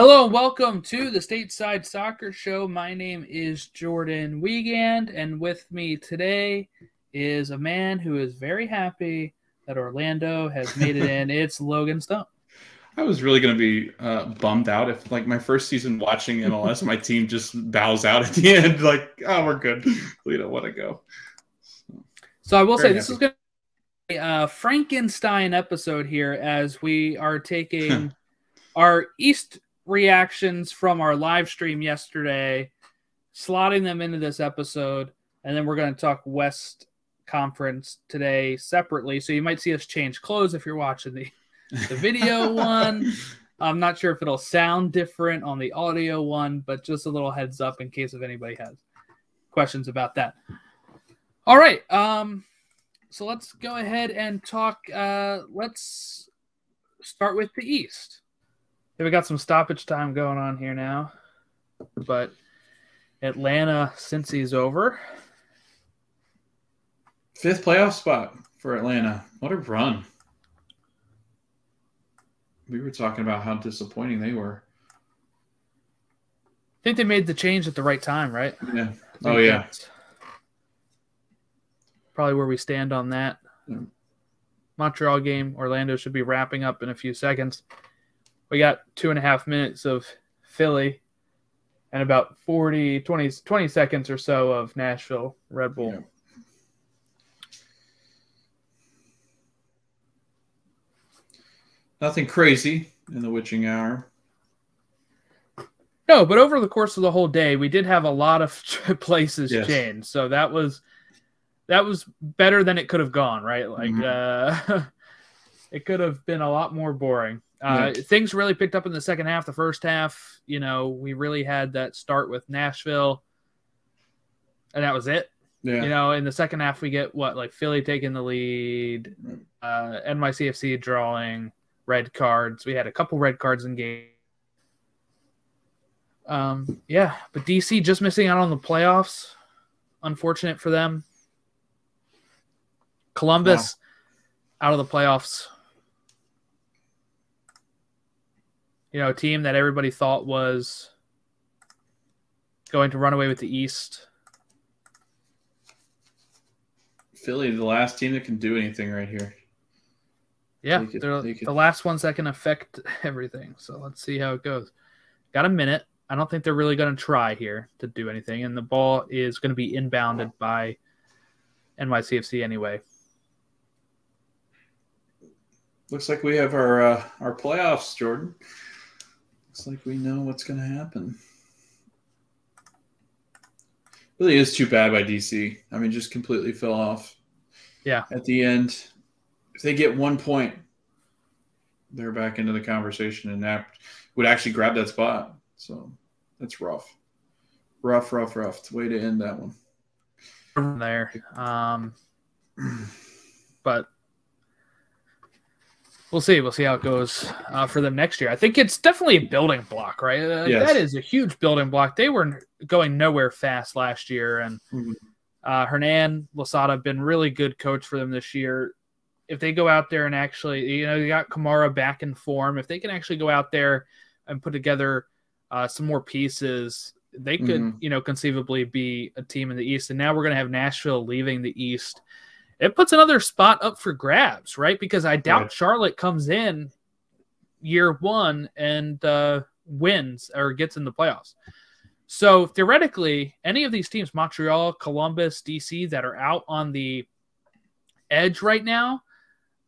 Hello and welcome to the Stateside Soccer Show. My name is Jordan Wiegand, and with me today is a man who is very happy that Orlando has made it in. It's Logan Stone. I was really going to be uh, bummed out if, like, my first season watching MLS, my team just bows out at the end. Like, oh, we're good. We don't want to go. So I will say this is going to be a Frankenstein episode here as we are taking our East reactions from our live stream yesterday, slotting them into this episode, and then we're going to talk West Conference today separately. So you might see us change clothes if you're watching the the video one. I'm not sure if it'll sound different on the audio one, but just a little heads up in case if anybody has questions about that. All right. Um, so let's go ahead and talk. Uh, let's start with the East. Yeah, we got some stoppage time going on here now, but Atlanta since he's over. Fifth playoff spot for Atlanta. What a run. We were talking about how disappointing they were. I think they made the change at the right time, right? Yeah. Oh yeah. Probably where we stand on that. Yeah. Montreal game, Orlando should be wrapping up in a few seconds we got two and a half minutes of Philly and about 40, 20, 20 seconds or so of Nashville Red Bull. Yeah. Nothing crazy in the witching hour. No, but over the course of the whole day, we did have a lot of places yes. change. So that was that was better than it could have gone, right? Like mm-hmm. uh it could have been a lot more boring. Uh, yeah. Things really picked up in the second half. The first half, you know, we really had that start with Nashville, and that was it. Yeah. You know, in the second half, we get what like Philly taking the lead, uh, NYCFC drawing red cards. We had a couple red cards in game. Um, yeah, but DC just missing out on the playoffs. Unfortunate for them. Columbus wow. out of the playoffs you know, a team that everybody thought was going to run away with the East. Philly, the last team that can do anything right here. Yeah, they they're they the last ones that can affect everything. So let's see how it goes. Got a minute. I don't think they're really going to try here to do anything, and the ball is going to be inbounded by NYCFC anyway. Looks like we have our uh, our playoffs, Jordan. Looks like we know what's going to happen. Really is too bad by DC. I mean, just completely fell off. Yeah. At the end, if they get one point, they're back into the conversation, and that would actually grab that spot. So that's rough, rough, rough, rough. Way to end that one. From there, um, but we'll see. We'll see how it goes uh, for them next year. I think it's definitely a building block, right? Uh, yes. That is a huge building block. They were going nowhere fast last year, and mm-hmm. uh, Hernan Losada have been really good coach for them this year. If they go out there and actually, you know, you got Kamara back in form. If they can actually go out there and put together uh, some more pieces, they could, mm-hmm. you know, conceivably be a team in the East. And now we're going to have Nashville leaving the East it puts another spot up for grabs, right? Because I doubt right. Charlotte comes in year one and uh, wins or gets in the playoffs. So theoretically, any of these teams, Montreal, Columbus, DC, that are out on the edge right now,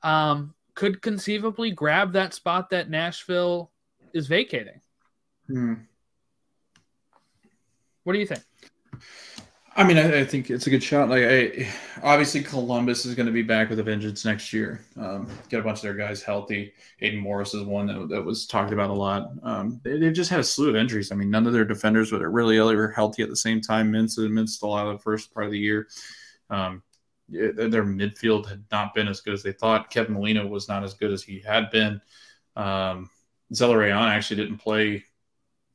um, could conceivably grab that spot that Nashville is vacating. Hmm. What do you think? I mean, I, I, think it's a good shot. Like, I, obviously, Columbus is going to be back with a vengeance next year. Um, get a bunch of their guys healthy. Aidan Morris is one that, that was talked about a lot. Um, they, have just had a slew of injuries. I mean, none of their defenders were really were healthy at the same time. Mensah missed a lot of the first part of the year. Um, their midfield had not been as good as they thought. Kevin Molino was not as good as he had been. Um, actually didn't play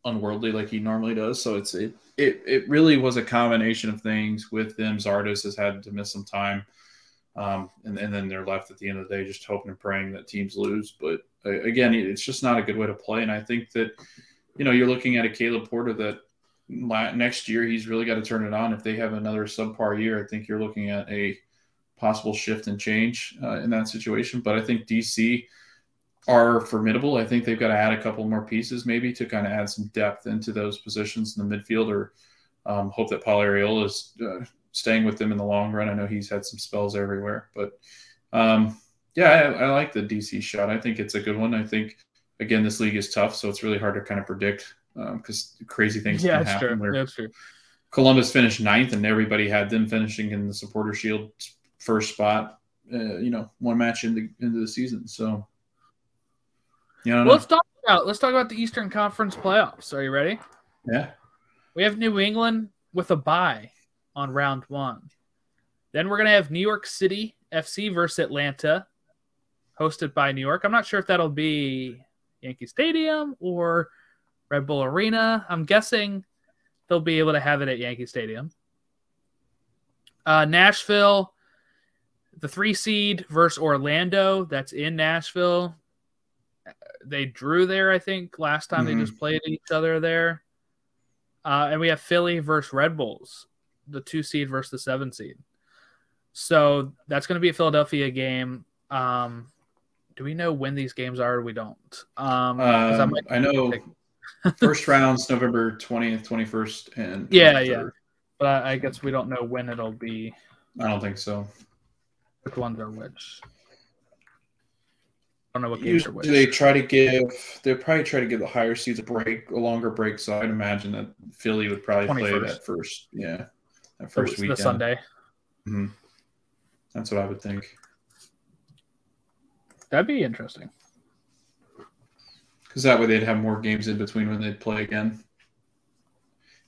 unworldly like he normally does. So it's it it, it really was a combination of things with them. Zardes has had to miss some time. Um, and, and then they're left at the end of the day just hoping and praying that teams lose. But uh, again, it's just not a good way to play. And I think that you know, you're looking at a Caleb Porter that next year he's really got to turn it on. If they have another subpar year, I think you're looking at a possible shift and change uh, in that situation. But I think DC are formidable. I think they've got to add a couple more pieces maybe to kind of add some depth into those positions in the midfield or um, hope that Paul Arriola is uh, staying with them in the long run. I know he's had some spells everywhere, but um, yeah, I, I, like the DC shot. I think it's a good one. I think again, this league is tough, so it's really hard to kind of predict because um, crazy things yeah, can happen. True. That's true. Columbus finished ninth, and everybody had them finishing in the Supporter Shield first spot. Uh, you know, one match into into the season. So, yeah. Well, let's talk about let's talk about the Eastern Conference playoffs. Are you ready? Yeah. We have New England with a bye on round one. Then we're gonna have New York City FC versus Atlanta, hosted by New York. I'm not sure if that'll be Yankee Stadium or Red Bull Arena. I'm guessing they'll be able to have it at Yankee Stadium. Uh, Nashville, the three seed versus Orlando. That's in Nashville. They drew there, I think, last time mm-hmm. they just played each other there. Uh, and we have Philly versus Red Bulls, the two seed versus the seven seed. So that's going to be a Philadelphia game. Um, do we know when these games are? we don't. Um, um I, know first round's November twentieth, twenty first, and 23rd. yeah, yeah. But I, I guess we don't know when it'll be. I don't think so. Which ones are which? Don't know what games Usually are which. They try to give. They probably try to give the higher seeds a break, a longer break. So I'd imagine that Philly would probably 21st. play that first. Yeah, that first week. weekend. The Sunday. Mm-hmm. That's what I would think. That'd be interesting. Because that way they'd have more games in between when they'd play again.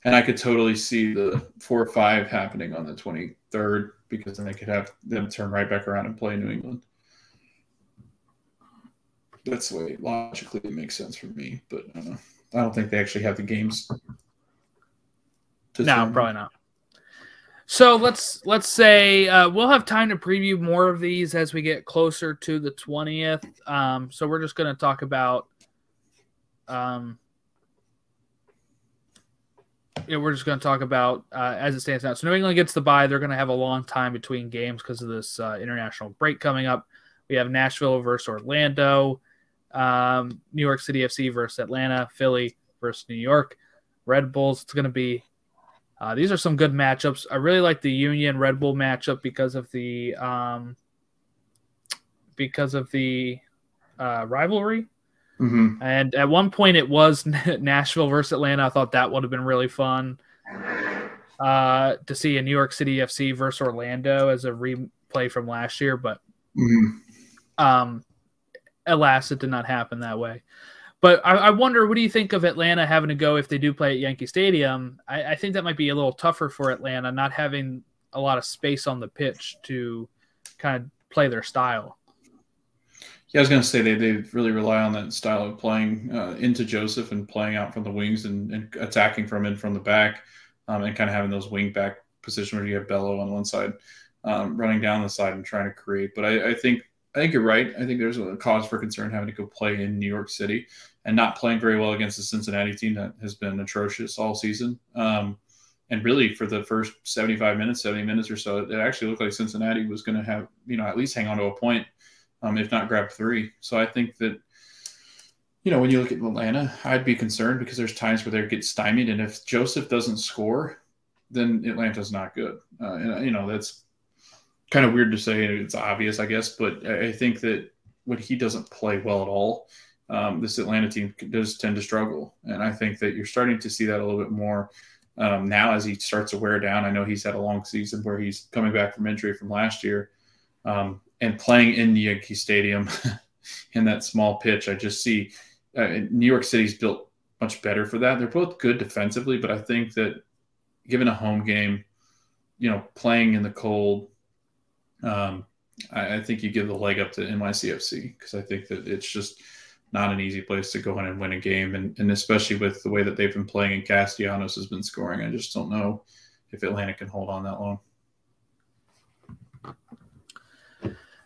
And I could totally see the four or five happening on the 23rd because then they could have them turn right back around and play New England. That's the way logically it makes sense for me. But uh, I don't think they actually have the games. no, probably not. So let's let's say uh, we'll have time to preview more of these as we get closer to the twentieth. Um, so we're just going to talk about, um, yeah, we're just going to talk about uh, as it stands now. So New England gets the bye; they're going to have a long time between games because of this uh, international break coming up. We have Nashville versus Orlando, um, New York City FC versus Atlanta, Philly versus New York, Red Bulls. It's going to be uh, these are some good matchups. I really like the Union Red Bull matchup because of the um, because of the uh, rivalry. Mm-hmm. And at one point, it was Nashville versus Atlanta. I thought that would have been really fun uh, to see a New York City FC versus Orlando as a replay from last year, but mm-hmm. um, alas, it did not happen that way. But I, I, wonder, what do you think of Atlanta having to go if they do play at Yankee Stadium? I, I, think that might be a little tougher for Atlanta, not having a lot of space on the pitch to kind of play their style. Yeah, I was going to say they, they really rely on that style of playing uh, into Josef and playing out from the wings and, and attacking from in from the back um, and kind of having those wing back position where you have Bello on one side um, running down the side and trying to create. But I, I think I think you're right. I think there's a cause for concern having to go play in New York City and not playing very well against the Cincinnati team that has been atrocious all season. Um, and really, for the first 75 minutes, 70 minutes or so, it actually looked like Cincinnati was going to have, you know, at least hang on to a point, um, if not grab three. So I think that, you know, when you look at Atlanta, I'd be concerned because there's times where they get stymied. And if Josef doesn't score, then Atlanta's not good. Uh, and, you know, that's kind of weird to say. It's obvious, I guess, but I think that when he doesn't play well at all, um, this Atlanta team does tend to struggle. And I think that you're starting to see that a little bit more um, now as he starts to wear down. I know he's had a long season where he's coming back from injury from last year um, and playing in the Yankee Stadium in that small pitch. I just see uh, New York City's built much better for that. They're both good defensively, but I think that given a home game, you know, playing in the cold, um, I, I, think you give the leg up to NYCFC because I think that it's just not an easy place to go in and win a game, and, and especially with the way that they've been playing and Castellanos has been scoring, I just don't know if Atlanta can hold on that long.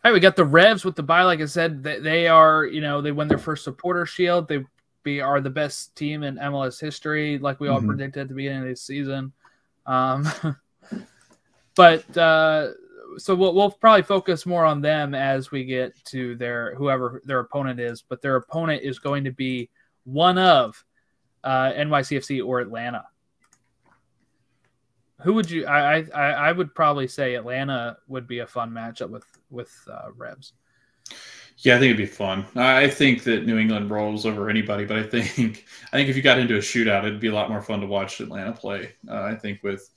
All right, we got the Revs with the bye. Like I said, they, they are, you know, they win their first supporter shield. They be are the best team in MLS history, like we all mm-hmm. predicted at the beginning of the season. Um, but uh, so we'll we'll probably focus more on them as we get to their whoever their opponent is. But their opponent is going to be one of uh, NYCFC or Atlanta. Who would you? I, I I would probably say Atlanta would be a fun matchup with with uh, Revs. Yeah, I think it'd be fun. I think that New England rolls over anybody, but I think I think if you got into a shootout, it'd be a lot more fun to watch Atlanta play. Uh, I think with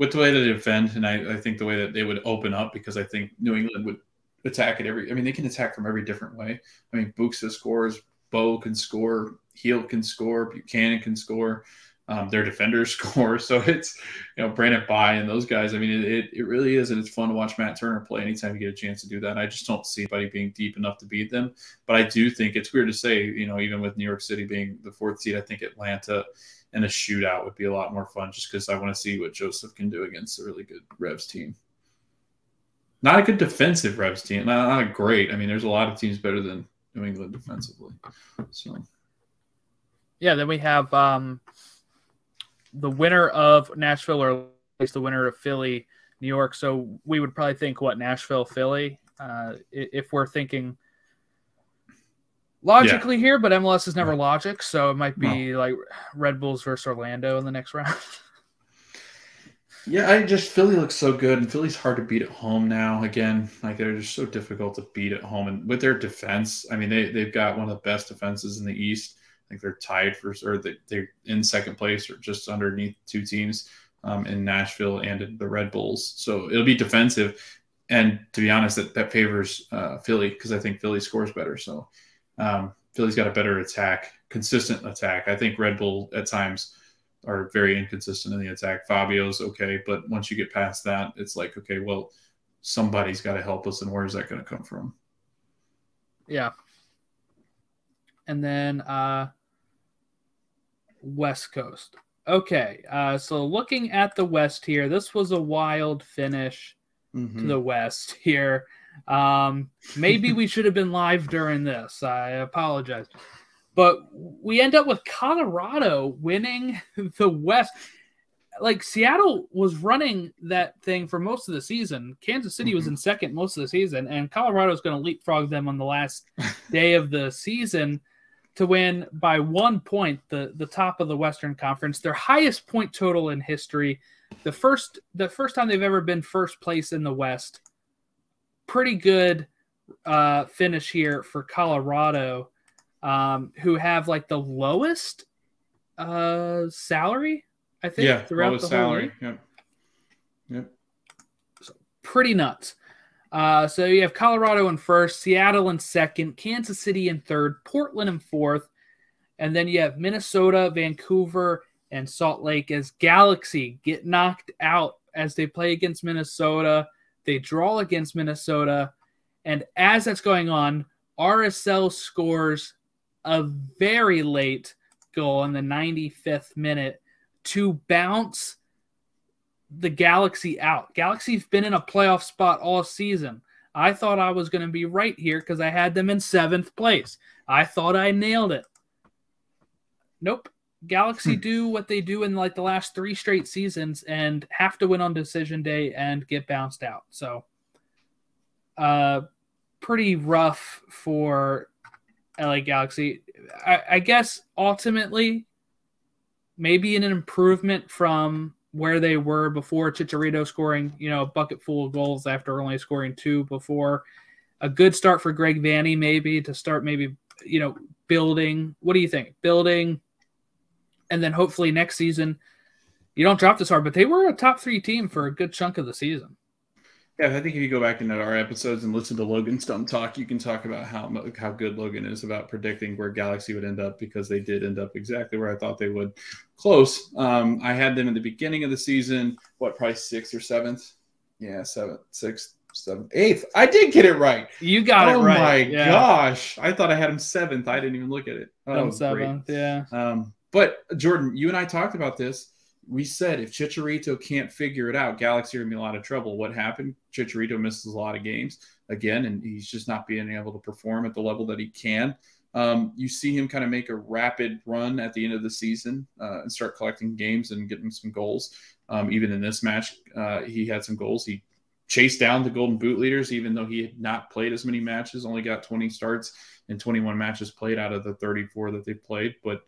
with the way that they defend, and I, I think the way that they would open up, because I think New England would attack it every. I mean, they can attack from every different way. I mean, Buksa scores, Bou can score, Gil can score, Buchanan can score um, their defenders score. So it's, you know, Brandon Bye and those guys. I mean, it, it really is. And it's fun to watch Matt Turner play anytime you get a chance to do that. I just don't see anybody being deep enough to beat them. But I do think it's weird to say, you know, even with New York City being the fourth seed, I think Atlanta and a shootout would be a lot more fun just because I want to see what Josef can do against a really good Revs team. Not a good defensive Revs team. Not, not great. I mean, there's a lot of teams better than New England defensively. So, yeah, then we have um, the winner of Nashville or at least the winner of Philly, New York. So we would probably think what Nashville, Philly, uh, if we're thinking logically yeah. here, but MLS is never logic, so it might be no. like Red Bulls versus Orlando in the next round. yeah, I just Philly looks so good, and Philly's hard to beat at home now. Again, like they're just so difficult to beat at home, and with their defense, I mean they they've got one of the best defenses in the East think they're tied for, or they, they're in second place or just underneath two teams um, in Nashville and the Red Bulls. So it'll be defensive. And to be honest, that, that favors uh, Philly because I think Philly scores better. So um, Philly's got a better attack, consistent attack. I think Red Bull at times are very inconsistent in the attack. Fabio's okay, but once you get past that, it's like, okay, well, somebody's got to help us, and where's that going to come from? Yeah. And then uh, West Coast. Okay, uh, so looking at the West here, this was a wild finish mm-hmm. to the West here. Um, maybe we should have been live during this. I apologize. But we end up with Colorado winning the West. Like Seattle was running that thing for most of the season. Kansas City mm-hmm. was in second most of the season, and Colorado is going to leapfrog them on the last day of the season to win by one point the the top of the Western Conference, their highest point total in history. The first the first time they've ever been first place in the West. Pretty good uh, finish here for Colorado, um, who have like the lowest uh, salary, I think, yeah, throughout the salary. Whole league. Yep. Yep. So pretty nuts. Uh, so you have Colorado in first, Seattle in second, Kansas City in third, Portland in fourth, and then you have Minnesota, Vancouver, and Salt Lake as Galaxy get knocked out as they play against Minnesota. They draw against Minnesota, and as that's going on, RSL scores a very late goal in the 95th minute to bounce the Galaxy out. Galaxy's been in a playoff spot all season. I thought I was going to be right here because I had them in seventh place. I thought I nailed it. Nope. Galaxy hmm. do what they do in like the last three straight seasons and have to win on decision day and get bounced out. So, uh, pretty rough for LA Galaxy. I, I guess ultimately, maybe an improvement from where they were before Chicharito scoring, you know, a bucket full of goals after only scoring two before. A good start for Greg Vanney, maybe to start, maybe, you know, building. What do you think? Building, and then hopefully next season, you don't drop this hard, but they were a top three team for a good chunk of the season. Yeah, I think if you go back into our episodes and listen to Logan Stump talk, you can talk about how how good Logan is about predicting where Galaxy would end up because they did end up exactly where I thought they would. Close. Um, I had them in the beginning of the season. What, probably sixth or seventh? Yeah, seventh, sixth, seventh, eighth. I did get it right. You got oh it right. Oh my yeah. gosh! I thought I had him seventh. I didn't even look at it. Oh, seventh. Great. Yeah. Um, but Jordan, you and I talked about this we said if Chicharito can't figure it out, Galaxy are be a lot of trouble. What happened? Chicharito misses a lot of games again, and he's just not being able to perform at the level that he can. Um, you see him kind of make a rapid run at the end of the season uh, and start collecting games and getting some goals. Um, even in this match, uh, he had some goals. He chased down the Golden Boot leaders, even though he had not played as many matches, only got 20 starts and 21 matches played out of the 34 that they played. But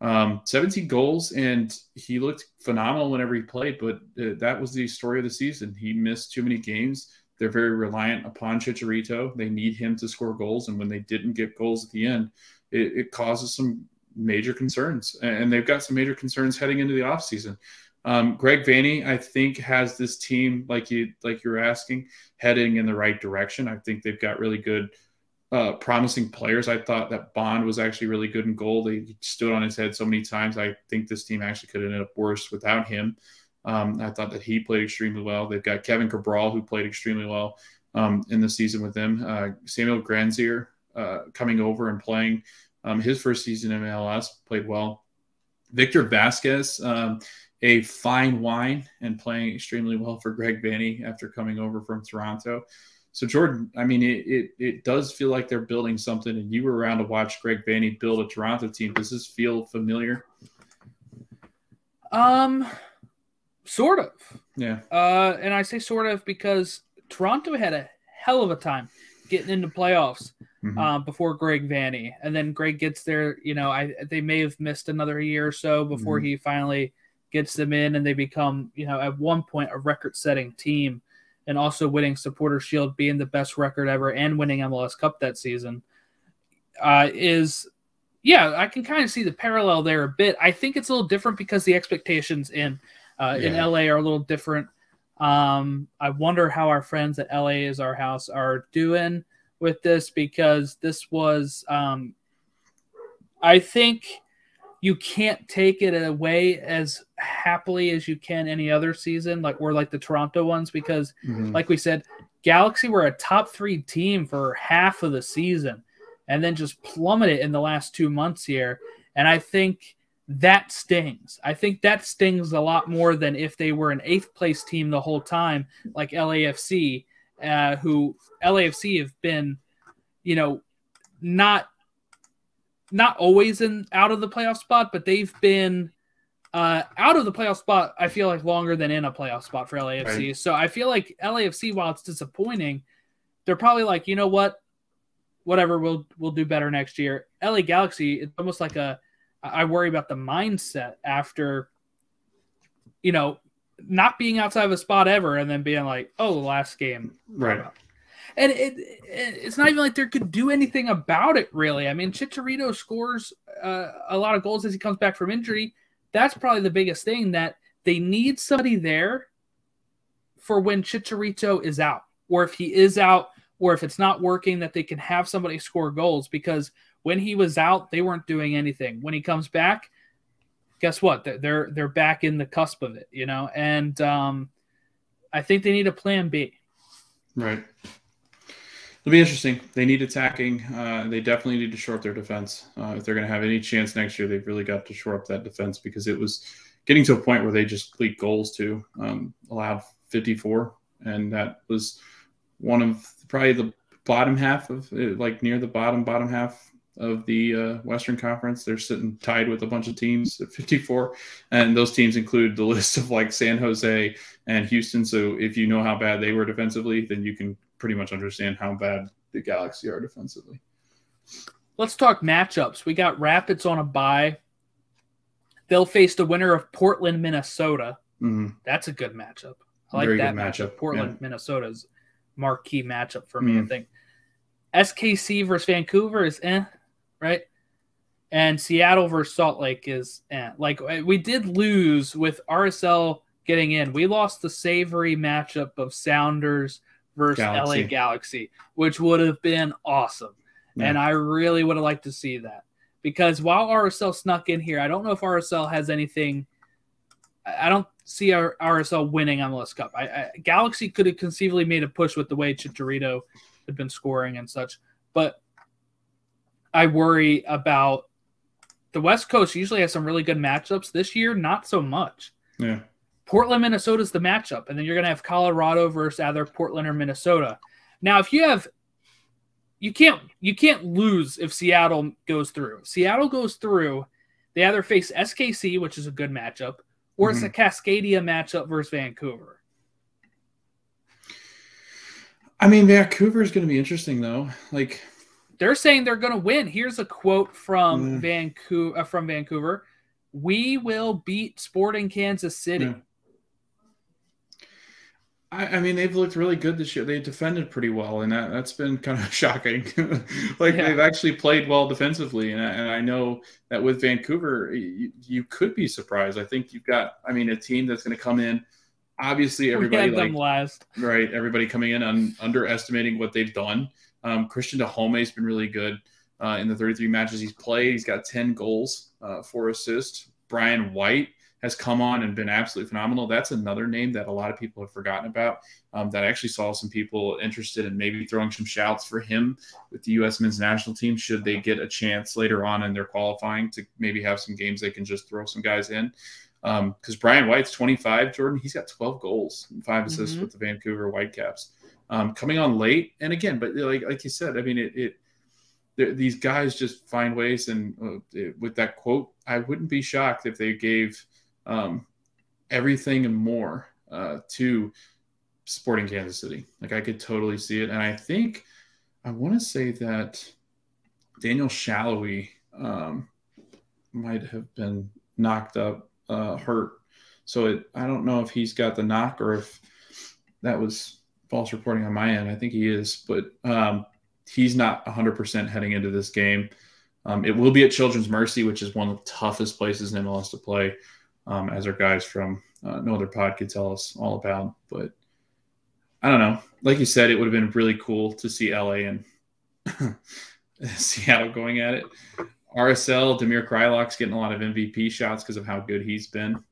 um, 17 goals, and he looked phenomenal whenever he played. But uh, that was the story of the season. He missed too many games. They're very reliant upon Chicharito. They need him to score goals, and when they didn't get goals at the end, it, it causes some major concerns. And they've got some major concerns heading into the offseason. Um, Greg Vanney, I think, has this team like you like you're asking, heading in the right direction. I think they've got really good uh, promising players. I thought that Bond was actually really good in goal. He stood on his head so many times. I think this team actually could have ended up worse without him. Um, I thought that he played extremely well. They've got Kevin Cabral, who played extremely well um, in the season with them. Uh, Samuel Grandsir uh, coming over and playing um, his first season in MLS, played well. Víctor Vázquez, um, a fine wine and playing extremely well for Greg Vanney after coming over from Toronto. So Jordan, I mean, it, it, it does feel like they're building something, and you were around to watch Greg Vanney build a Toronto team. Does this feel familiar? Um, sort of. Yeah. Uh, and I say sort of because Toronto had a hell of a time getting into playoffs mm-hmm. uh, before Greg Vanney, and then Greg gets there. You know, I they may have missed another year or so before mm-hmm. he finally gets them in, and they become, you know, at one point a record-setting team and also winning Supporter Shield, being the best record ever, and winning MLS Cup that season, uh, is yeah, I can kind of see the parallel there a bit. I think it's a little different because the expectations in uh, yeah. in LA are a little different. Um, I wonder how our friends at LA is our house are doing with this because this was, um, I think you can't take it away as happily as you can any other season, like or like the Toronto ones, because mm-hmm. like we said, Galaxy were a top three team for half of the season and then just plummeted in the last two months here. And I think that stings. I think that stings a lot more than if they were an eighth place team the whole time, like LAFC, uh, who LAFC have been, you know, not not always in out of the playoff spot, but they've been uh, out of the playoff spot. I feel like longer than in a playoff spot for LAFC. Right. So I feel like LAFC, while it's disappointing, they're probably like, you know what, whatever, we'll we'll do better next year. LA Galaxy, it's almost like a. I worry about the mindset after, you know, not being outside of a spot ever, and then being like, oh, the last game, right and it, it, it's not even like there could do anything about it really. I mean, Chicharito scores uh, a lot of goals as he comes back from injury. That's probably the biggest thing that they need somebody there for when Chicharito is out, or if he is out, or if it's not working, that they can have somebody score goals because when he was out, they weren't doing anything. When he comes back, guess what? They're they're back in the cusp of it, you know. And um, I think they need a plan B. Right. It'll be interesting. They need attacking. Uh, they definitely need to shore up their defense. Uh, if they're going to have any chance next year, they've really got to shore up that defense because it was getting to a point where they just leaked goals to um, allowed 54, and that was one of probably the bottom half of uh, like near the bottom bottom half of the uh, Western Conference. They're sitting tied with a bunch of teams at 54, and those teams include the list of like San Jose and Houston. So if you know how bad they were defensively, then you can pretty much understand how bad the Galaxy are defensively. Let's talk matchups. We got Rapids on a bye. They'll face the winner of Portland, Minnesota. Mm-hmm. That's a good matchup. I like Very that matchup. matchup. Portland, yeah. Minnesota's marquee matchup for me. Mm-hmm. I think SKC versus Vancouver is eh, right? And Seattle versus Salt Lake is eh. Like we did lose with RSL getting in. We lost the savory matchup of Sounders versus Galaxy. LA Galaxy, which would have been awesome. Yeah. And I really would have liked to see that. Because while RSL snuck in here, I don't know if RSL has anything. I don't see our RSL winning MLS Cup. I, I, Galaxy could have conceivably made a push with the way Chicharito had been scoring and such, but I worry about the West Coast. Usually has some really good matchups this year, not so much. Yeah. Portland, Minnesota is the matchup, and then you're going to have Colorado versus either Portland or Minnesota. Now, if you have you can't you can't lose if Seattle goes through. Seattle goes through, they either face SKC, which is a good matchup, or mm-hmm. it's a Cascadia matchup versus Vancouver. I mean, Vancouver is going to be interesting though. Like they're saying they're going to win. Here's a quote from mm. Vancouver. Uh, from Vancouver, we will beat Sporting Kansas City. Yeah. I, I, mean, they've looked really good this year. They defended pretty well, and that, that's been kind of shocking. like yeah. they've actually played well defensively, and I, and I know that with Vancouver, you, you, could be surprised. I think you've got, I mean, a team that's going to come in. Obviously, everybody like last. right. Everybody coming in on underestimating what they've done. Um, Cristian Dájome has been really good uh, in the 33 matches he's played. He's got 10 goals, uh, four assists. Brian White has come on and been absolutely phenomenal. That's another name that a lot of people have forgotten about. Um, that I actually saw some people interested in maybe throwing some shouts for him with the U.S. men's national team should they get a chance later on in their qualifying to maybe have some games they can just throw some guys in. Because um, Brian White's 25, Jordan, he's got 12 goals and five assists mm-hmm. with the Vancouver Whitecaps. Um, coming on late, and again, but like like you said, I mean, it, it these guys just find ways. And uh, with that quote, I wouldn't be shocked if they gave um, everything and more uh, to Sporting Kansas City. Like I could totally see it, and I think I want to say that Daniel Salloi um, might have been knocked up, uh, hurt. So it, I don't know if he's got the knock or if that was false reporting on my end. I think he is, but um, he's not 100% heading into this game. Um, it will be at Children's Mercy, which is one of the toughest places in MLS to play um, as our guys from uh, No Other Pod could tell us all about. But I don't know. Like you said, it would have been really cool to see LA and Seattle going at it. RSL, Damir Kreilach's getting a lot of MVP shots because of how good he's been.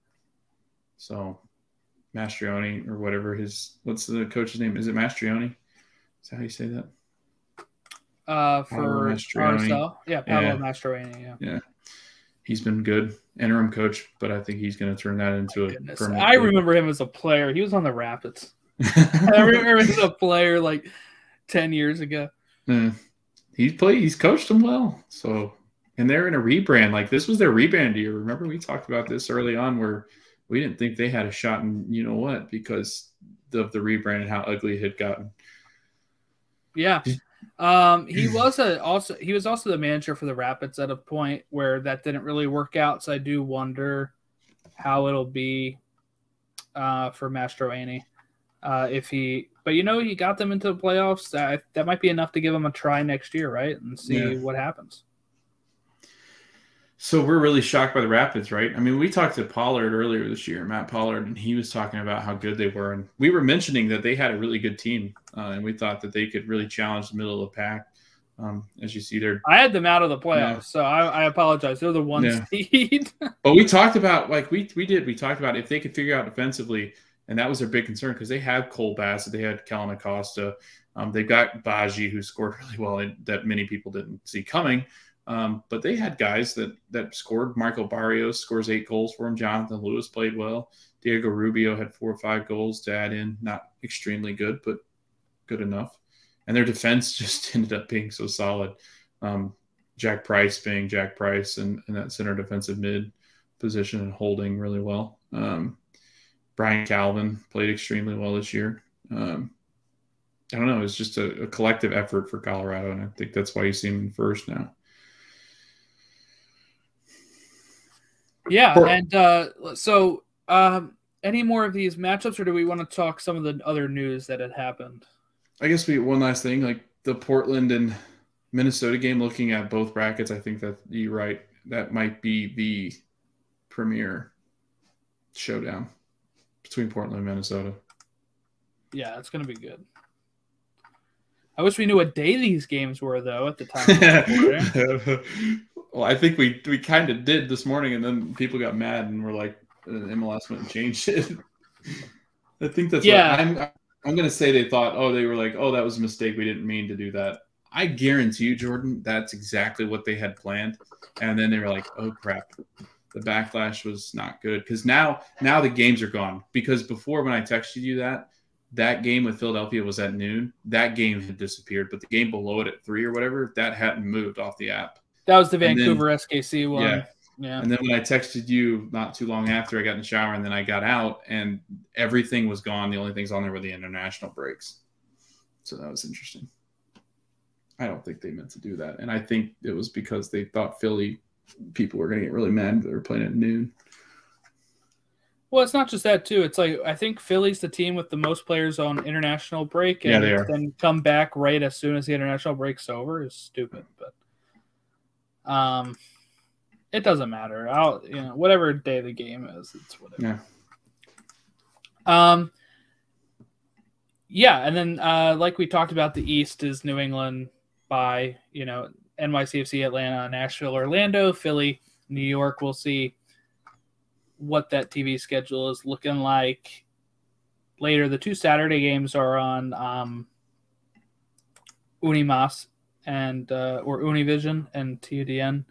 So Mastrioni or whatever his what's the coach's name? Is it Mastrioni? Is that how you say that? Uh, for RSL, yeah, Pablo yeah. Mastroeni, yeah. Yeah, he's been good interim coach, but I think he's going to turn that into a permanent. I remember him as a player. He was on the Rapids. I remember him as a player like ten years ago. Hmm. Yeah. He's played. He's coached them well. So, and they're in a rebrand. Like this was their rebrand year. Remember we talked about this early on, where we didn't think they had a shot, and you know what? Because of the rebrand and how ugly it had gotten. Yeah, um, he was a, also he was also the manager for the Rapids at a point where that didn't really work out. So I do wonder how it'll be uh, for Mastroeni uh, if he. But you know, he got them into the playoffs. That that might be enough to give him a try next year, right? And see yeah. what happens. So we're really shocked by the Rapids, right? I mean, we talked to Pollard earlier this year, Matt Pollard, and he was talking about how good they were, and we were mentioning that they had a really good team, uh, and we thought that they could really challenge the middle of the pack. Um, as you see, there, I had them out of the playoffs, yeah. so I, I, apologize. They're the one yeah. seed. but we talked about like we we did. We talked about if they could figure out defensively, and that was their big concern because they had Cole Bassett, they had Kellyn Acosta, um, they've got Badji who scored really well that many people didn't see coming. Um, but they had guys that that scored. Michael Barrios scores eight goals for him. Jonathan Lewis played well. Diego Rubio had four or five goals to add in. Not extremely good, but good enough. And their defense just ended up being so solid. Um, Jack Price being Jack Price and, and that center defensive mid position and holding really well. Um, Brian Calvin played extremely well this year. Um, I don't know. It's just a, a, collective effort for Colorado, and I think that's why you see him in first now. Yeah, and uh, so um, any more of these matchups, or do we want to talk some of the other news that had happened? I guess we one last thing, like the Portland and Minnesota game. Looking at both brackets, I think that you're right. That might be the premier showdown between Portland and Minnesota. Yeah, it's gonna be good. I wish we knew what day these games were, though, at the time. well, I think we we kind of did this morning, and then people got mad and were like, uh, MLS went and changed it. I think that's yeah. I'm. I'm gonna say they thought, oh, they were like, oh, that was a mistake. We didn't mean to do that. I guarantee you, Jordan, that's exactly what they had planned. And then they were like, oh crap, the backlash was not good because now now the games are gone. Because before when I texted you that, that game with Philadelphia was at noon. That game had disappeared, but the game below it at three or whatever that hadn't moved off the app. That was the Vancouver then, SKC one. Yeah. Yeah. And then when I texted you not too long after I got in the shower and then I got out and everything was gone. The only things on there were the international breaks. So that was interesting. I don't think they meant to do that. And I think it was because they thought Philly people were going to get really mad that they were playing at noon. Well, it's not just that too. It's like I think Philly's the team with the most players on international break, and yeah, they are. then come back right as soon as the international break's over is stupid. But um, it doesn't matter. I'll you know whatever day the game is, it's whatever. Yeah. Um. Yeah, and then uh, like we talked about, the East is New England by you know NYCFC, Atlanta, Nashville, Orlando, Philly, New York. We'll see what that TV schedule is looking like later. The two Saturday games are on um, Unimas and uh, or Univision and TUDN.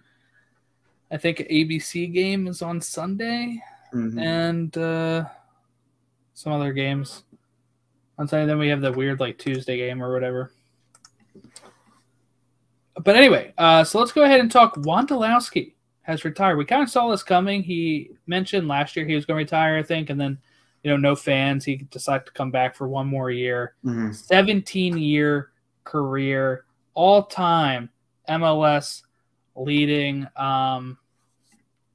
I think ABC game is on Sunday mm-hmm. and uh, some other games on Sunday. Then we have the weird like Tuesday game or whatever. But anyway, uh, so let's go ahead and talk Wondolowski has retired. We kind of saw this coming. He mentioned last year he was going to retire, I think, and then you know no fans. He decided to come back for one more year. Mm-hmm. 17 year career, all time MLS leading um,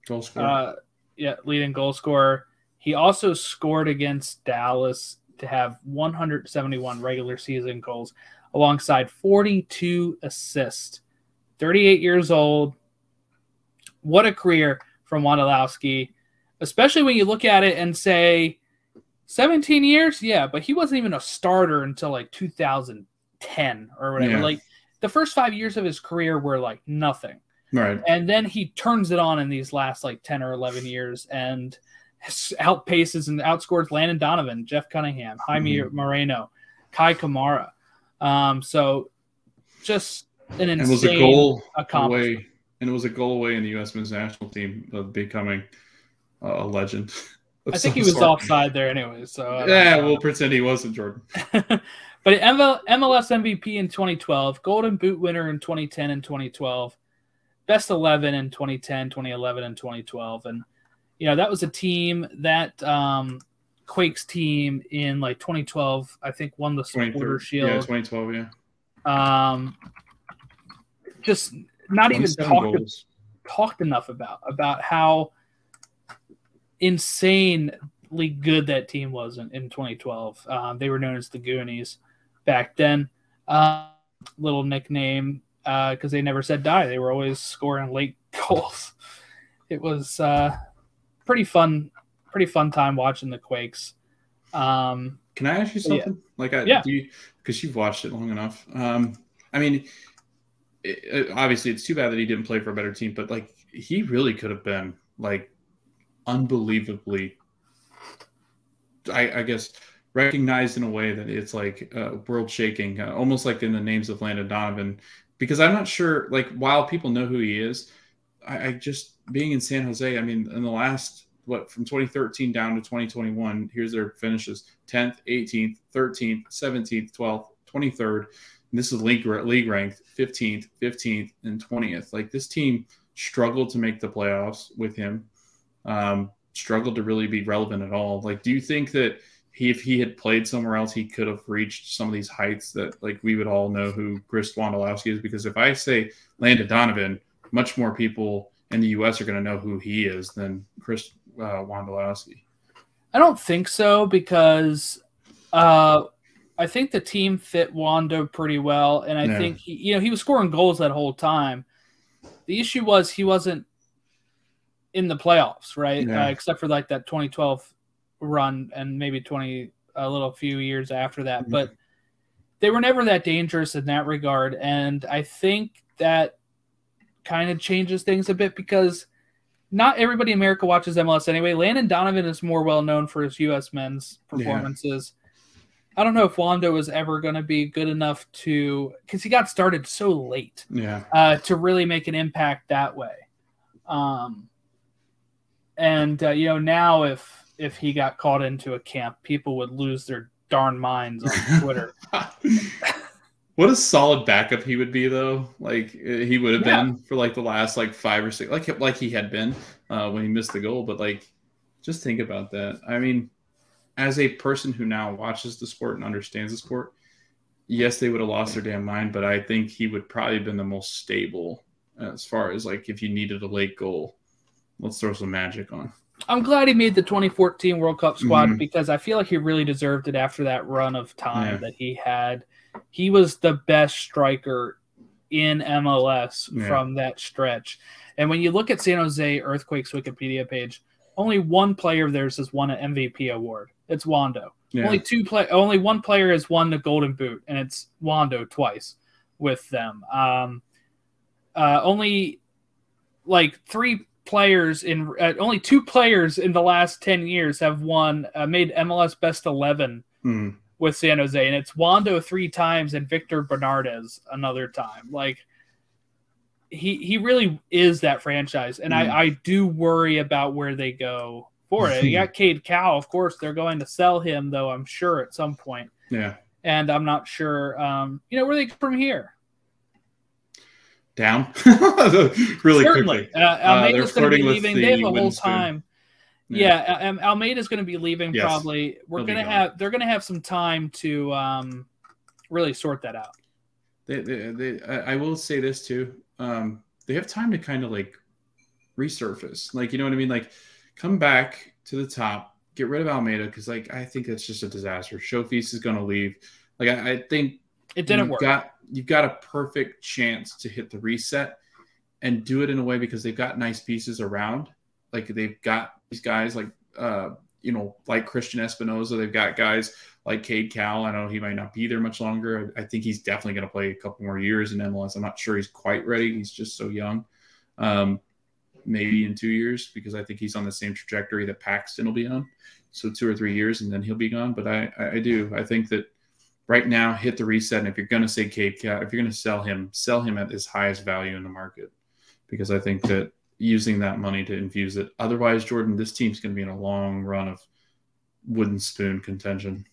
goal scorer. Uh, yeah, leading goal scorer. He also scored against Dallas to have 171 regular season goals alongside 42 assists. 38 years old, what a career from Wondolowski, especially when you look at it and say 17 years, yeah, but he wasn't even a starter until like 2010 or whatever. Yeah. Like the first five years of his career were like nothing. Right. And then he turns it on in these last like 10 or 11 years and outpaces and outscores Landon Donovan, Jeff Cunningham, Jaime mm-hmm. Moreno, Kei Kamara. Um, so just an insane and was a goal away and it was a goal away in the U.S. men's national team of becoming uh, a legend. I think he was sort. offside there anyway. So yeah, we'll pretend he wasn't Jordan. but MLS MVP in 2012, Golden Boot winner in 2010 and 2012, Best 11 in 2010, 2011, and 2012, and you know that was a team that um, Quakes team in like 2012. I think won the Supporter Shield. Yeah, 2012. Yeah. Um, just not even talked talked enough about about how insanely good that team was in, in 2012. Um, they were known as the Goonies back then. Uh, little nickname because uh, they never said die. They were always scoring late goals. It was uh, pretty fun, pretty fun time watching the Quakes. Um, Can I ask you something? Yeah. Like, I, yeah, because you, you've watched it long enough. Um, I mean, it, obviously it's too bad that he didn't play for a better team, but like he really could have been like unbelievably, I, I guess, recognized in a way that it's like uh, world shaking, uh, almost like in the names of Landon Donovan. Because I'm not sure, like, while people know who he is, I, I just being in San Jose. I mean, in the last what from 2013 down to 2021, here's their finishes: 10th, 18th, 13th, 17th, 12th, 23rd this is league league ranked 15th, 15th, and 20th. Like this team struggled to make the playoffs with him. Um, struggled to really be relevant at all. Like, do you think that he, if he had played somewhere else, he could have reached some of these heights that like we would all know who Chris Wondolowski is? Because if I say Landon Donovan, much more people in the U.S. are going to know who he is than Chris uh, Wondolowski. I don't think so because uh, I think the team fit Wondo pretty well, and I yeah. think he, you know he was scoring goals that whole time. The issue was he wasn't in the playoffs, right? Yeah. Uh, except for like that 2012 run and maybe 20 a little few years after that, mm-hmm. but they were never that dangerous in that regard, and I think that kind of changes things a bit because not everybody in America watches MLS anyway. Landon Donovan is more well known for his U.S. men's performances. Yeah I don't know if Wondo was ever going to be good enough to because he got started so late. Yeah. Uh, to really make an impact that way. Um, and uh, you know now if if he got caught into a camp, people would lose their darn minds on Twitter. what a solid backup he would be, though. Like he would have yeah. been for like the last like five or six, like like he had been uh, when he missed the goal. But like, just think about that. I mean, as a person who now watches the sport and understands the sport, yes, they would have lost their damn mind. But I think he would probably have been the most stable as far as like if you needed a late goal. Let's throw some magic on. I'm glad he made the 2014 World Cup squad mm-hmm. because I feel like he really deserved it after that run of time yeah. that he had. He was the best striker in MLS yeah. from that stretch. And when you look at San Jose Earthquakes Wikipedia page, only one player of theirs has won an MVP award. It's Wondo. Yeah. Only two play only one player has won the Golden Boot, and it's Wondo twice with them. Um, uh, only like three players in uh, only two players in the last 10 years have won uh, made MLS best 11 mm. with San Jose and it's Wondo three times and Victor Bernardez another time like he he really is that franchise and mm. I hmm. I do worry about where they go for it. you got Cade Cowell of course they're going to sell him though I'm sure at some point. Yeah. And I'm not sure um you know where they from here down really Certainly. quickly. Uh, Almeyda's uh, going to be leaving. The they have a whole time. Yeah, yeah Almeyda's going to be leaving yes. probably. We're going to have they're going to have some time to um, really sort that out. They, they, they, I will say this too. Um, they have time to kind of like resurface, like you know what I mean, like come back to the top, get rid of Almeyda because like I think that's just a disaster. Chofis is going to leave. Like I, I think it didn't work. Got you've got a perfect chance to hit the reset and do it in a way because they've got nice pieces around. Like they've got these guys like uh, you know, like Cristian Espinoza. They've got guys like Cade Cowell. I know he might not be there much longer. I think he's definitely going to play a couple more years in MLS. I'm not sure he's quite ready. He's just so young. Um, maybe in two years because I think he's on the same trajectory that Paxton will be on. So two or three years and then he'll be gone. But I, I do. I think that right now hit the reset. And if you're going to say Cade Cowell, if you're going to sell him, sell him at his highest value in the market, because I think that using that money to infuse it. Otherwise, Jordan, this team's going to be in a long run of wooden spoon contention.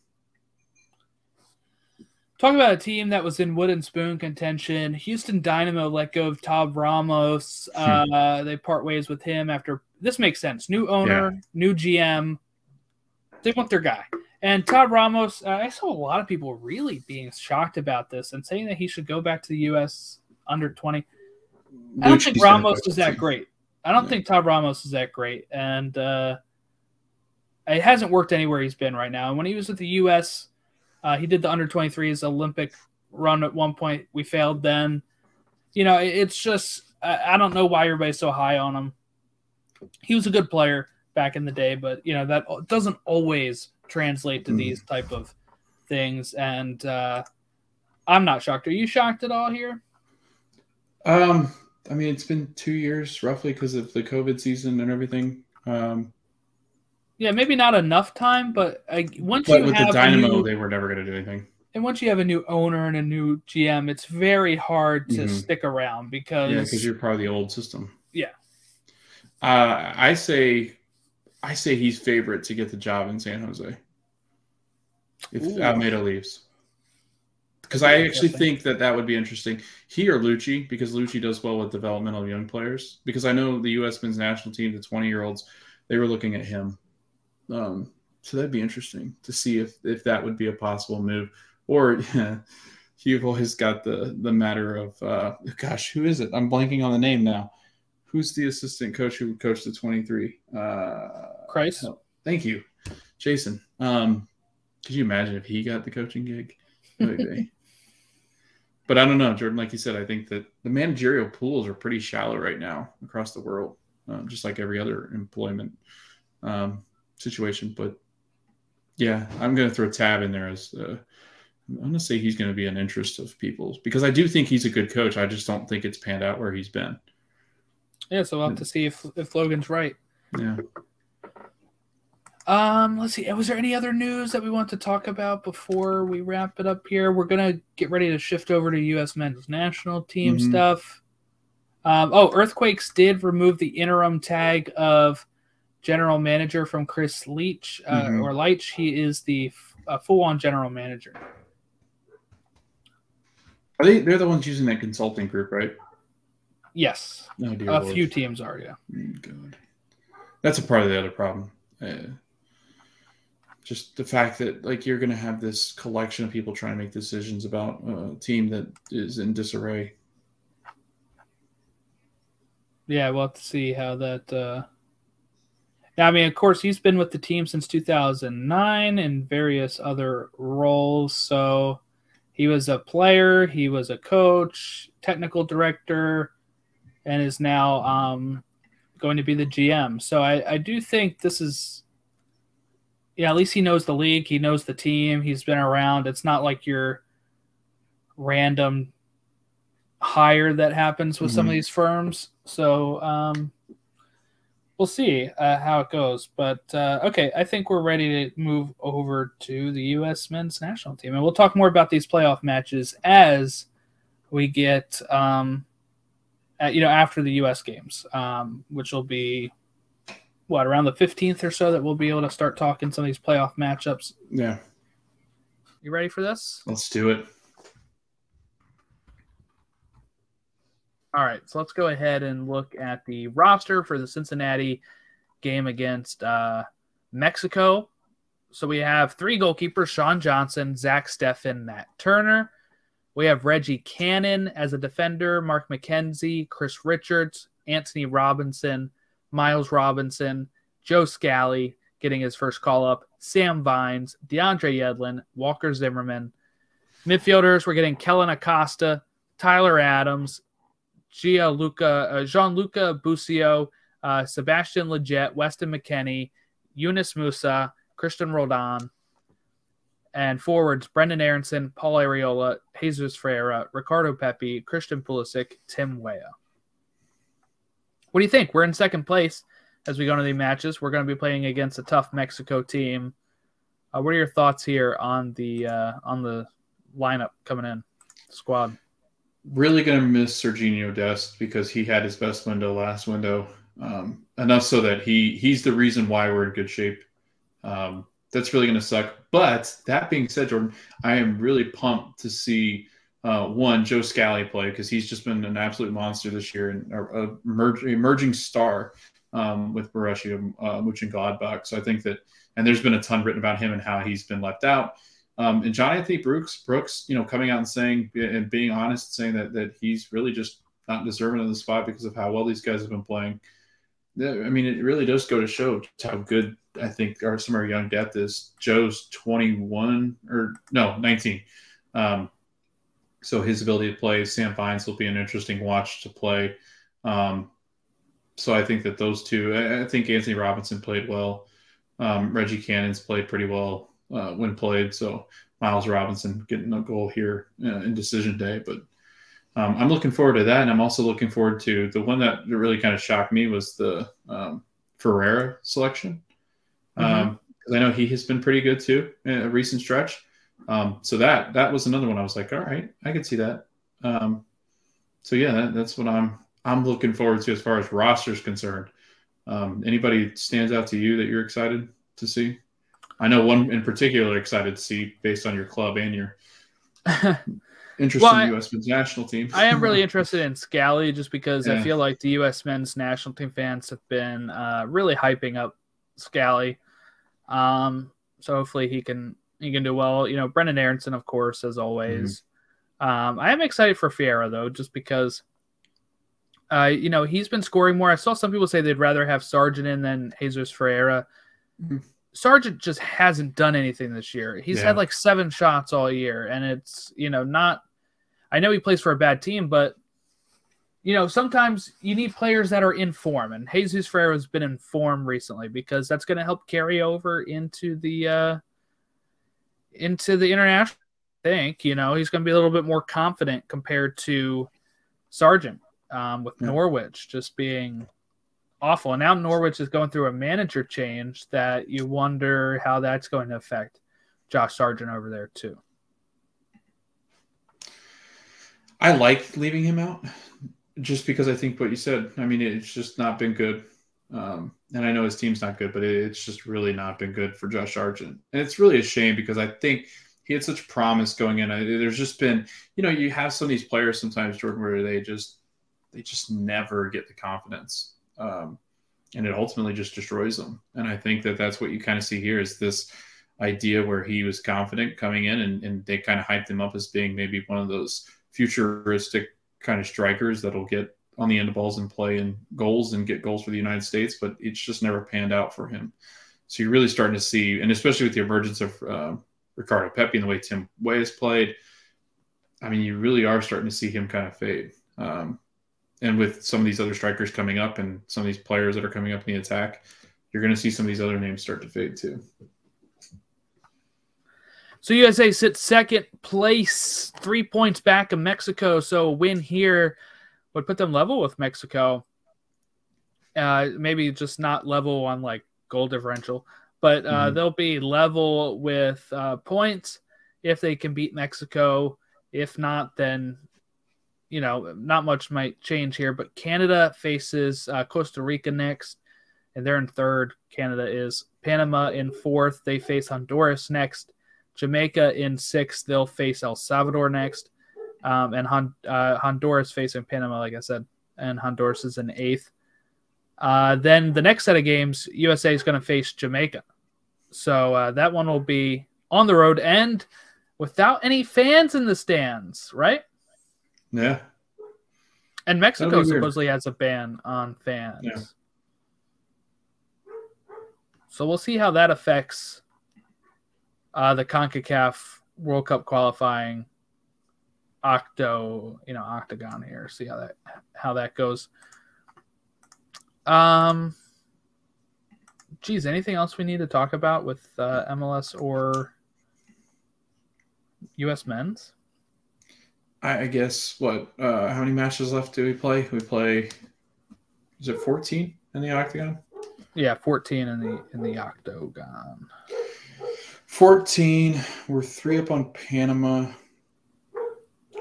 Talk about a team that was in wooden spoon contention. Houston Dynamo let go of Tab Ramos. Hmm. Uh, they part ways with him after this makes sense. New owner, yeah. new GM. They want their guy. And Tab Ramos, uh, I saw a lot of people really being shocked about this and saying that he should go back to the U.S. under 20. I don't think Ramos is that great. I don't yeah. think Tab Ramos is that great. And uh, it hasn't worked anywhere he's been right now. And when he was with the U.S., uh, he did the under 23s Olympic run at one point. We failed then. You know, it's just, I, I don't know why everybody's so high on him. He was a good player back in the day, but, you know, that doesn't always translate to mm. these type of things. And uh, I'm not shocked. Are you shocked at all here? Um, I mean, it's been two years roughly because of the COVID season and everything. Um, yeah, maybe not enough time, but uh, once but you with have the Dynamo, new, they were never going to do anything. And once you have a new owner and a new GM, it's very hard to mm-hmm. stick around because yeah, because you're part of the old system. Yeah. Uh, I say I say he's favorite to get the job in San Jose. If Ooh. Almeyda leaves. Because I actually think that that would be interesting. He or Luchi, because Luchi does well with developmental young players. Because I know the U.S. men's national team, the 20 year olds, they were looking at him. Um, so that'd be interesting to see if if that would be a possible move. Or yeah, you've always got the the matter of uh, gosh, who is it? I'm blanking on the name now. Who's the assistant coach who coached the 23? Uh, Kreis. Oh, thank you, Jason. Um, could you imagine if he got the coaching gig? but I don't know, Jordan. Like you said, I think that the managerial pools are pretty shallow right now across the world, um, just like every other employment um, situation. But yeah, I'm going to throw Tab in there as uh, I'm going to say he's going to be an interest of people's because I do think he's a good coach. I just don't think it's panned out where he's been. Yeah, so we'll have to see if if Logan's right. Yeah. Um, let's see. Was there any other news that we want to talk about before we wrap it up here? We're gonna get ready to shift over to U.S. Men's National Team mm-hmm. stuff. Um, oh, Earthquakes did remove the interim tag of general manager from Chris Leach uh, mm-hmm. or Leitch. He is the a full on general manager. Are they? They're the ones using that consulting group, right? Yes. Oh, a Lord. few teams are, yeah. Mm, good. That's a part of the other problem. Uh, just the fact that like you're going to have this collection of people trying to make decisions about a team that is in disarray. Yeah, we'll have to see how that. Uh... Yeah, I mean, of course, he's been with the team since 2009 in various other roles. So he was a player, he was a coach, technical director, and is now um, going to be the GM. So I, I do think this is yeah, at least he knows the league. He knows the team. He's been around. It's not like your random hire that happens with mm-hmm. some of mm-hmm. these firms. So um, we'll see uh, how it goes. But uh, okay, I think we're ready to move over to the U.S. men's national team, and we'll talk more about these playoff matches as we get, um, at, you know, after the U.S. games, um, which will be what around the 15th or so that we'll be able to start talking some of these playoff matchups. Yeah. You ready for this? Let's do it. All right, so let's go ahead and look at the roster for the Cincinnati game against uh, Mexico. So we have three goalkeepers: Sean Johnson, Zach Steffen, Matt Turner. We have Reggie Cannon as a defender, Mark McKenzie, Chris Richards, Antonee Robinson, Miles Robinson, Joe Scally getting his first call up, Sam Vines, DeAndre Yedlin, Walker Zimmerman. Midfielders, we're getting Kellyn Acosta, Tyler Adams, Gianluca, uh, Gianluca Busio, uh, Sebastian Lletget, Weston McKennie, Yunus Musah, Cristian Roldan, and forwards Brenden Aaronson, Paul Arriola, Jesus Ferreira, Ricardo Pepi, Christian Pulisic, Tim Weah. What do you think? We're in second place as we go into the matches. We're going to be playing against a tough Mexico team. Uh, what are your thoughts here on the uh, on the lineup coming in squad? Really going to miss Sergiño Dest because he had his best window last window um, enough so that he he's the reason why we're in good shape. Um, that's really going to suck. But that being said, Jordan, I am really pumped to see uh, one Joe Scally play because he's just been an absolute monster this year and a, emerging star um, with Borussia uh, Mönchengladbach. So I think that, and there's been a ton written about him and how he's been left out. Um, and John Anthony Brooks, Brooks, you know, coming out and saying and being honest, saying that that he's really just not deserving of the spot because of how well these guys have been playing. I mean, it really does go to show how good I think our some of our young depth is. Joe's 21 or no 19. Um, so his ability to play Sam Vines will be an interesting watch to play. Um, so I think that those two, I, I think Antonee Robinson played well. Um, Reggie Cannon's played pretty well uh, when played. So Miles Robinson getting a goal here uh, in decision day, but um, I'm looking forward to that, and I'm also looking forward to the one that really kind of shocked me was the um, Ferreira selection. because mm-hmm. Um, I know he has been pretty good too in a recent stretch. Um, so that that was another one I was like, all right, I could see that. Um, so yeah, that, that's what I'm I'm looking forward to as far as rosters concerned. Um, anybody stands out to you that you're excited to see? I know one in particular excited to see based on your club and your interest well, in the U.S. men's national team. I am really interested in Scally just because yeah. I feel like the U.S. men's national team fans have been uh, really hyping up Scally. Um, so hopefully he can he can do well. You know, Brenden Aaronson, of course, as always. Mm-hmm. Um, I am excited for Ferreira though, just because, uh, you know, he's been scoring more. I saw some people say they'd rather have Sargent in than Jesus Ferreira. Mm-hmm. Sargent just hasn't done anything this year. He's yeah. had like seven shots all year, and it's you know not. I know he plays for a bad team, but you know sometimes you need players that are in form, and Jesus Ferreira has been in form recently because that's going to help carry over into the uh, into the international. I think you know he's going to be a little bit more confident compared to Sargent um, with yeah. Norwich just being awful. And now Norwich is going through a manager change that you wonder how that's going to affect Josh Sargent over there too. I like leaving him out just because I think what you said. I mean, it's just not been good. Um, and I know his team's not good, but it, it's just really not been good for Josh Sargent. And it's really a shame because I think he had such promise going in. There's just been, you know, you have some of these players sometimes, Jordan, where they just they just never get the confidence, um, and it ultimately just destroys them. And I think that that's what you kind of see here is this idea where he was confident coming in, and, and they kind of hyped him up as being maybe one of those futuristic kind of strikers that'll get on the end of balls and play and goals and get goals for the United States, but it's just never panned out for him. So you're really starting to see, and especially with the emergence of uh, Ricardo Pepi and the way Tim Weah has played, I mean, you really are starting to see him kind of fade. Um, and with some of these other strikers coming up and some of these players that are coming up in the attack, you're going to see some of these other names start to fade too. So USA sits second place, three points back of Mexico. So a win here would put them level with Mexico. Uh, maybe just not level on like goal differential, but uh, mm-hmm. they'll be level with uh, points if they can beat Mexico. If not, then you know not much might change here. But Canada faces uh, Costa Rica next, and they're in third. Canada is Panama in fourth. They face Honduras next. Jamaica in sixth. They'll face El Salvador next um, and Hon- uh, Honduras facing Panama, like I said, and Honduras is in eighth. Uh, then the next set of games, USA is going to face Jamaica, so uh, that one will be on the road and without any fans in the stands, right? Yeah. And Mexico supposedly has a ban on fans. Yeah. So we'll see how that affects uh, the CONCACAF World Cup qualifying octo, you know, octagon here. See how that how that goes. Um, geez, anything else we need to talk about with uh, MLS or U.S. men's? I, I guess what? Uh, how many matches left do we play? We play. Is it fourteen in the octagon? Yeah, fourteen in the in the octagon. Fourteen. We're three up on Panama.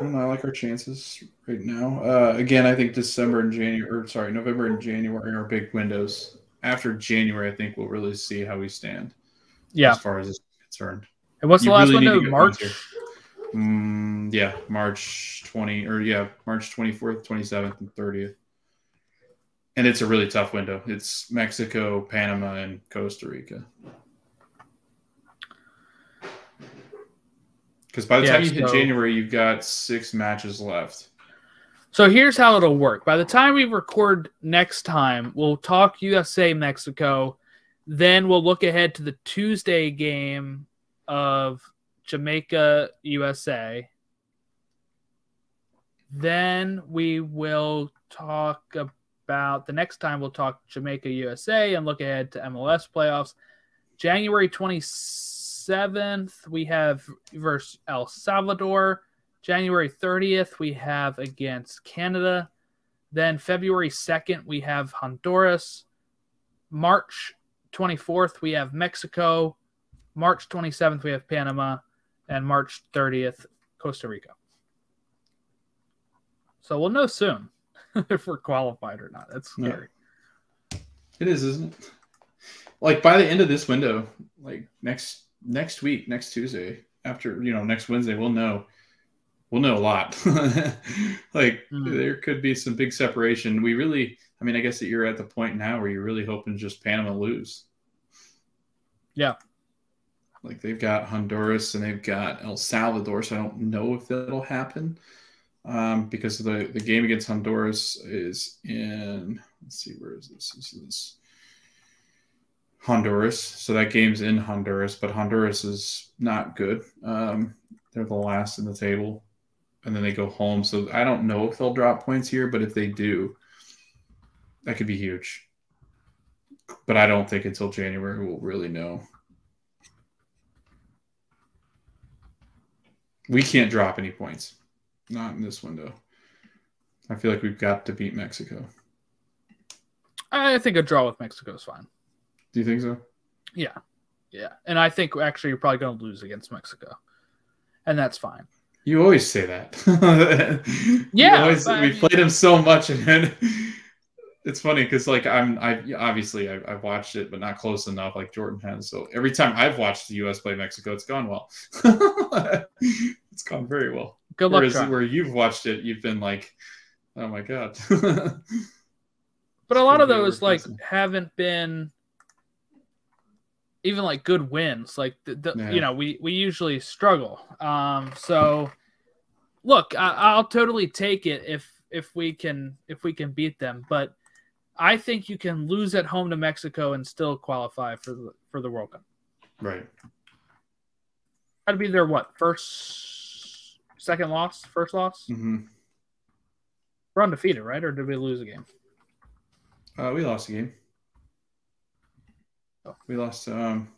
I don't. I like our chances right now. Uh, again, I think December and January, or sorry, November and January are big windows. After January, I think we'll really see how we stand. Yeah, as far as is concerned. And what's you the last really window? March. Mm, yeah, March twenty, or yeah, March twenty fourth, twenty seventh, and thirtieth. And it's a really tough window. It's Mexico, Panama, and Costa Rica. Because by the yeah, time you so, hit January, you've got six matches left. So here's how it'll work. By the time we record next time, we'll talk USA Mexico. Then we'll look ahead to the Tuesday game of Jamaica USA. Then we will talk about the next time we'll talk Jamaica USA and look ahead to MLS playoffs. January 26th 7th, we have versus El Salvador. January 30th, we have against Canada. Then February 2nd, we have Honduras. March 24th, we have Mexico. March 27th, we have Panama. And March 30th, Costa Rica. So we'll know soon if we're qualified or not. That's scary. Yeah. It is, isn't it? Like by the end of this window, like next next week, next Tuesday, after you know next Wednesday, we'll know we'll know a lot. like mm. there could be some big separation. We really, I mean, I guess that you're at the point now where you're really hoping just Panama lose. Yeah. Like they've got Honduras and they've got El Salvador, so I don't know if that'll happen. Um, because the the game against Honduras is in. Let's see, where is this? This is Honduras. So that game's in Honduras, but Honduras is not good. Um, they're the last in the table, and then they go home. So I don't know if they'll drop points here, but if they do, that could be huge. But I don't think until January we'll really know. We can't drop any points, not in this window. I feel like we've got to beat Mexico. I think a draw with Mexico is fine. Do you think so? Yeah, yeah, and I think actually you're probably going to lose against Mexico, and that's fine. You always say that. yeah, always, we played him so much, and then it's funny because like I'm I obviously I, have watched it, but not close enough like Jordan has. So every time I've watched the U.S. play Mexico, it's gone well. it's gone very well. Good luck. Whereas where you've watched it, you've been like, oh my god. but a lot of those like haven't been even like good wins. Like the, the yeah. you know we we usually struggle. Um, so look, I, I'll totally take it if if we can if we can beat them, but I think you can lose at home to Mexico and still qualify for the for the World Cup. Right. That'd be their what first, second loss, first loss. Mm-hmm. We're undefeated, right? Or did we lose a game? Uh, we lost a game. Oh. We lost. Um,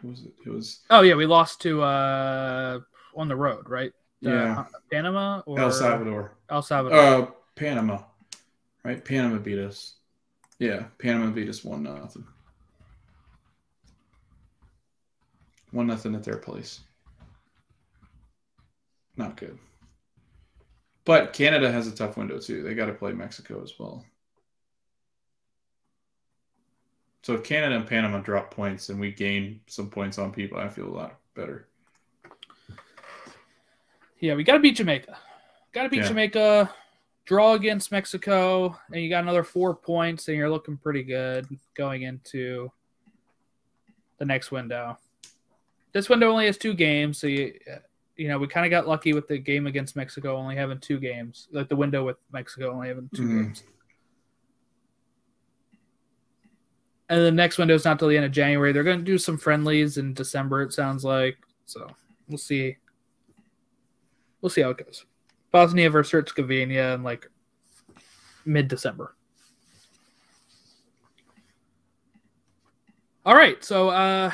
who was it? It was. Oh yeah, we lost to uh on the road, right? Uh, yeah. Panama or El Salvador. El Salvador. Uh, Panama right? Panama beat us. Yeah, Panama beat us one nothing. One nothing at their place. Not good. But Canada has a tough window too. They got to play Mexico as well. So if Canada and Panama drop points and we gain some points on people, I feel a lot better. Yeah, we got to beat Jamaica. Got to beat yeah. Jamaica draw against Mexico, and you got another four points, and you're looking pretty good going into the next window. This window only has two games, so you you know we kind of got lucky with the game against Mexico only having two games, like the window with Mexico only having 2 mm-hmm. games. And the next window is not till the end of January. They're going to do some friendlies in December. It sounds like so. We'll see. We'll see how it goes. Bosnia versus Herzegovina in like mid December. All right, so uh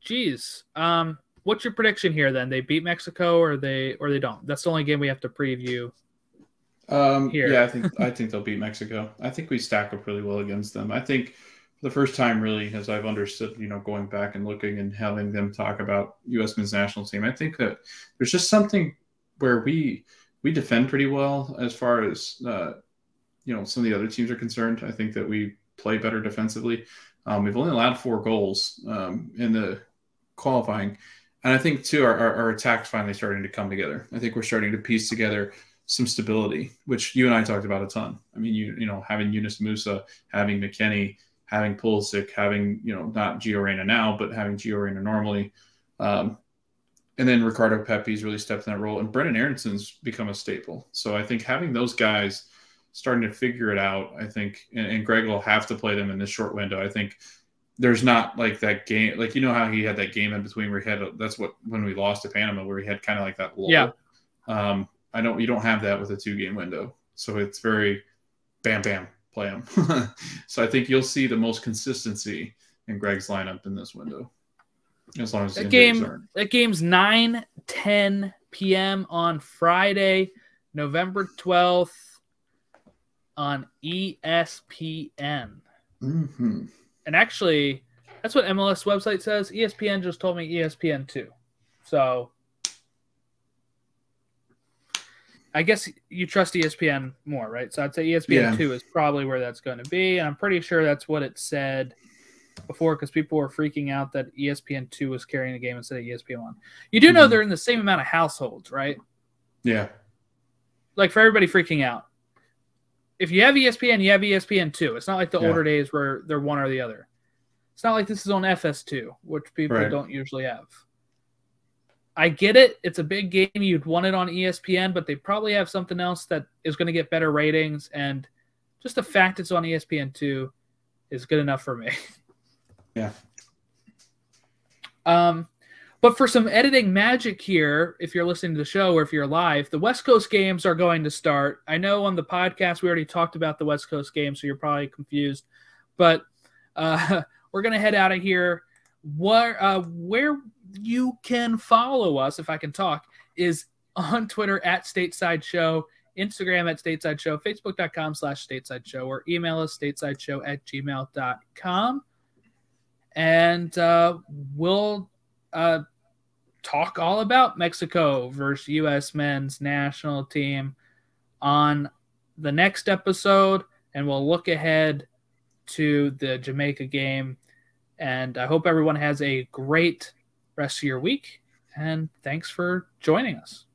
geez. Um what's your prediction here then? They beat Mexico or they or they don't? That's the only game we have to preview. Um here. yeah, I think I think they'll beat Mexico. I think we stack up really well against them. I think the first time really as I've understood, you know, going back and looking and having them talk about US men's national team, I think that there's just something where we we defend pretty well as far as uh, you know some of the other teams are concerned. I think that we play better defensively. Um, we've only allowed four goals um, in the qualifying, and I think too our, our, our attack's finally starting to come together. I think we're starting to piece together some stability, which you and I talked about a ton. I mean, you you know having Yunus Musah, having McKennie, having Pulisic, having you know not Gio Reyna now, but having Gio Reyna normally. Um, and then Ricardo Pepi's really stepped in that role, and Brenden Aaronson's become a staple. So I think having those guys starting to figure it out, I think, and, and, Greg will have to play them in this short window. I think there's not like that game, like you know how he had that game in between where he had that's what when we lost to Panama, where he had kind of like that lull. Yeah. Um, I don't, you don't have that with a two game window, so it's very bam bam play them. so I think you'll see the most consistency in Greg's lineup in this window. As long as that game aren't. that game's 9 10 p.m. on Friday, November 12th on ESPN. Mm-hmm. And actually, that's what MLS website says. ESPN just told me ESPN two. So I guess you trust ESPN more, right? So I'd say ESPN yeah. two is probably where that's going to be. And I'm pretty sure that's what it said before because people were freaking out that ESPN two was carrying the game instead of ESPN one. You do know mm-hmm. they're in the same amount of households, right? Yeah. Like for everybody freaking out. If you have ESPN, you have ESPN two. It's not like the yeah. older days where they're one or the other. It's not like this is on FS2, which people right. don't usually have. I get it. It's a big game. You'd want it on ESPN, but they probably have something else that is going to get better ratings. And just the fact it's on ESPN2 is good enough for me. Yeah. Um, but for some editing magic here, if you're listening to the show or if you're live, the West Coast games are going to start. I know on the podcast we already talked about the West Coast games, so you're probably confused. But uh, we're gonna head out of here. Where uh, where you can follow us, if I can talk, is on Twitter at Stateside Show, Instagram at Stateside Show, Facebook.com slash Stateside Show, or email us stateside show at gmail.com and uh, we'll uh, talk all about Mexico versus U.S. men's national team on the next episode, and we'll look ahead to the Jamaica game. And I hope everyone has a great rest of your week. And thanks for joining us.